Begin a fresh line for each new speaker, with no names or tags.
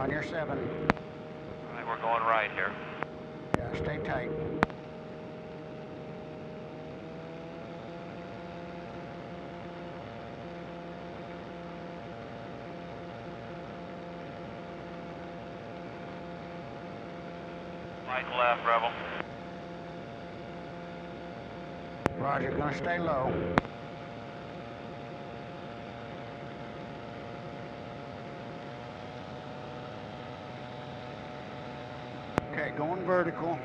On your seven.
All right, we're going right here.
Yeah, stay tight.
Right left, Rebel.
Roger, gonna stay low. Okay, going vertical.